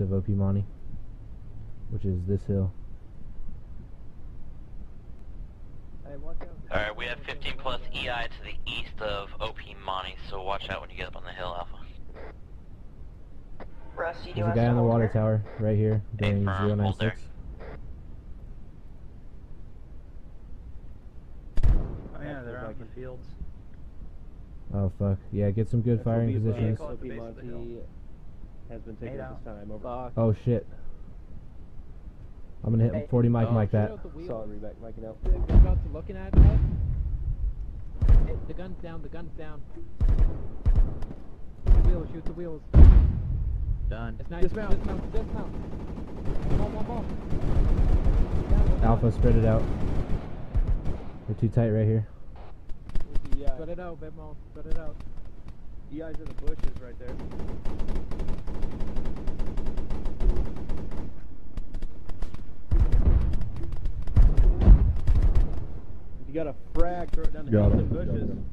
of OP Monty, which is this hill. Hey, watch out. Alright, we have 15 plus EI to the east of OP Monty, so watch out when you get up on the hill, Alpha. Russ, you There's a guy on the water tower right here, bearing firm, hold 096. Oh yeah, they're out in the fields. Oh fuck, yeah, get some good firing be above. positions. Has been taken at this time. Over. Oh shit. I'm gonna hit Hey, 40 mic oh, like that. Solid reback, Mikey now. We're about to looking at us. Hey, the gun's down, the gun's down. Shoot the wheels, shoot the wheels. Done. It's nice. Dismount. dismount, dismount. Ball, ball, ball. Down, down. Alpha, spread it out. We're too tight right here. Where's the EI? Spread it out, Bitmo. Spread it out. EI's in the bushes right there. You got a frag, throw it down the Got hill him, in got bushes. him.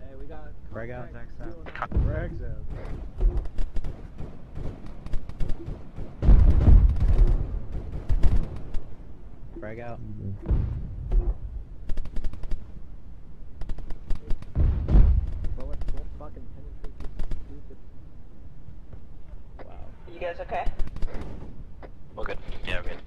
Hey, we got. Frag out, contact next out. Frags out. Frag out. Bro, what- You guys okay? We're good. Yeah, we're good.